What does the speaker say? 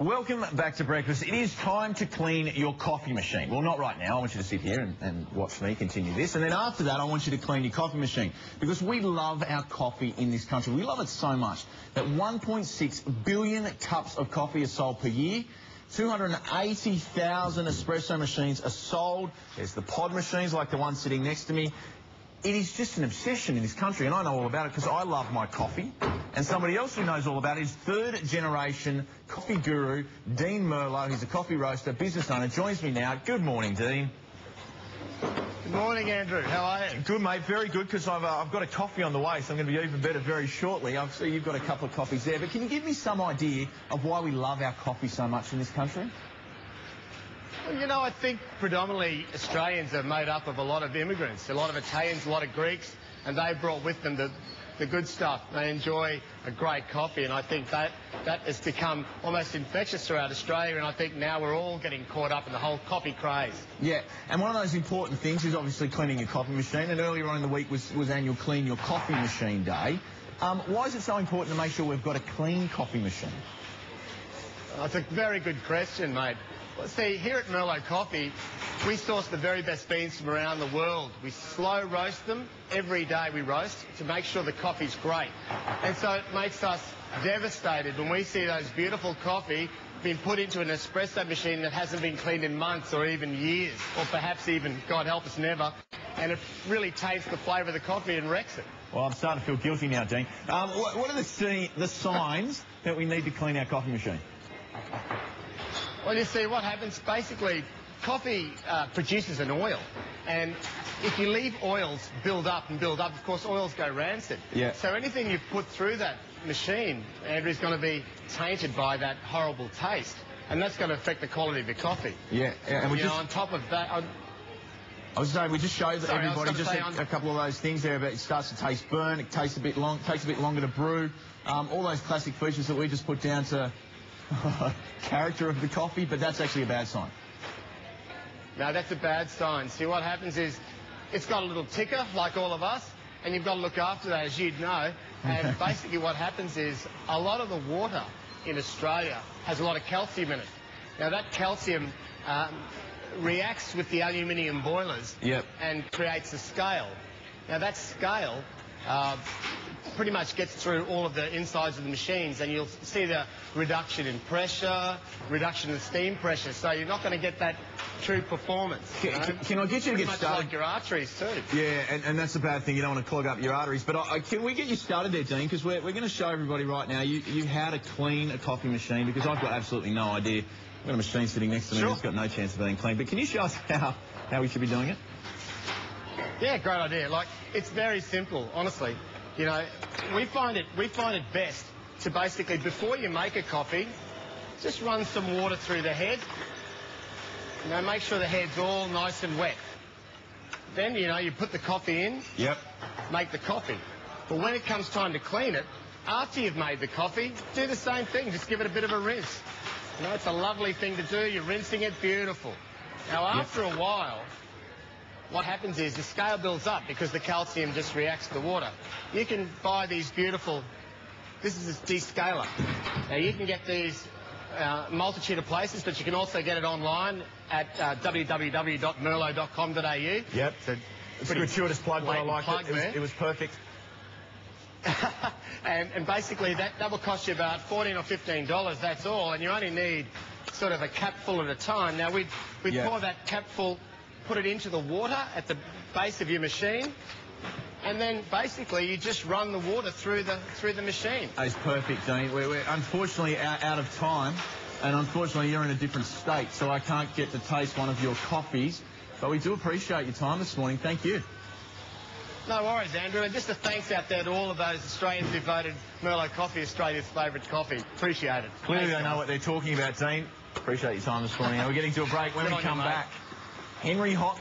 Welcome back to breakfast. It is time to clean your coffee machine. Well, not right now. I want you to sit here and, and, watch me continue this. And then after that, I want you to clean your coffee machine because we love our coffee in this country. We love it so much that 1.6 billion cups of coffee are sold per year. 280,000 espresso machines are sold. There's the pod machines like the one sitting next to me. It is just an obsession in this country, and I know all about it because I love my coffee. And somebody else who knows all about it is third generation coffee guru, Dean Merlo. He's a coffee roaster, business owner, joins me now. Good morning, Dean. Good morning, Andrew. How are you? Good, mate. Very good, because I've, uh, I've got a coffee on the way, so I'm going to be even better very shortly. I see you've got a couple of coffees there, but can you give me some idea of why we love our coffee so much in this country? Well, you know, I think predominantly Australians are made up of a lot of immigrants, a lot of Italians, a lot of Greeks, and they brought with them the the good stuff. They enjoy a great coffee, and I think that that has become almost infectious throughout Australia. And I think now we're all getting caught up in the whole coffee craze. Yeah, and one of those important things is obviously cleaning your coffee machine. And earlier on in the week was was annual Clean Your Coffee Machine Day. Um, why is it so important to make sure we've got a clean coffee machine? That's a very good question, mate. See, here at Merlo Coffee, we source the very best beans from around the world. We slow roast them. Every day we roast to make sure the coffee's great. And so it makes us devastated when we see those beautiful coffee being put into an espresso machine that hasn't been cleaned in months or even years, or perhaps even, God help us, never. And it really tastes the flavour of the coffee and wrecks it. Well, I'm starting to feel guilty now, Dean. Um, what, what, are the, the signs that we need to clean our coffee machine? Well, you see, what happens, basically, coffee uh, produces an oil. And if you leave oils build up and build up, of course, oils go rancid. Yeah. So anything you put through that machine, Andrew, is going to be tainted by that horrible taste. And that's going to affect the quality of your coffee. Yeah, and we you just... Know, on top of that... On... I was saying, we just showed Sorry, everybody just a, a, couple of those things there, but it starts to taste burn, it tastes a bit long, takes a bit longer to brew. Um, all those classic features that we just put down to character of the coffee, but that's actually a bad sign. No, that's a bad sign. See, what happens is it's got a little ticker, like all of us, and you've got to look after that, as you'd know. And basically what happens is a lot of the water in Australia has a lot of calcium in it. Now, that calcium um, reacts with the aluminium boilers yep. and creates a scale. Now, that scale uh, pretty much gets through all of the insides of the machines and you'll see the reduction in pressure, reduction in steam pressure. So you're not going to get that true performance. Can, you know? can, can, I get you pretty to get started? like your arteries too. Yeah, and, and that's a bad thing. You don't want to clog up your arteries. But I, can we get you started there, Dean? Because we're, we're going to show everybody right now you, you how to clean a coffee machine because I've got absolutely no idea. I've got a machine sitting next to me sure. that's got no chance of being clean. But can you show us how, how we should be doing it? Yeah, great idea. Like, it's very simple, honestly. You know, we find it we find it best to basically before you make a coffee, just run some water through the head. You know, make sure the head's all nice and wet. Then, you know, you put the coffee in. Yep. Make the coffee. But when it comes time to clean it, after you've made the coffee, do the same thing. Just give it a bit of a rinse. You know, it's a lovely thing to do. You're rinsing it beautiful. Now, after yep. a while, what happens is the scale builds up because the calcium just reacts to the water. You can buy these beautiful, this is a descaler. Now you can get these uh, multitude of places, but you can also get it online at uh, www.merlo.com.au. Yep, it's a gratuitous plug, but I like it. It was, it was perfect. and, and, basically that, that will cost you about 14 or $15, that's all, and you only need sort of a capful at a time. Now we'd, we'd yep. pour that capful put it into the water at the base of your machine, and then basically you just run the water through the through the machine. It's perfect, Dean. We're, we're unfortunately out, out of time, and unfortunately you're in a different state, so I can't get to taste one of your coffees. But we do appreciate your time this morning. Thank you. No worries, Andrew. And just a thanks out there to all of those Australians who voted Merlo Coffee Australia's favourite coffee. Appreciate it. Clearly thanks, they know what they're talking about, Dean. Appreciate your time this morning. we're getting to a break. When we come back, Henry Hot.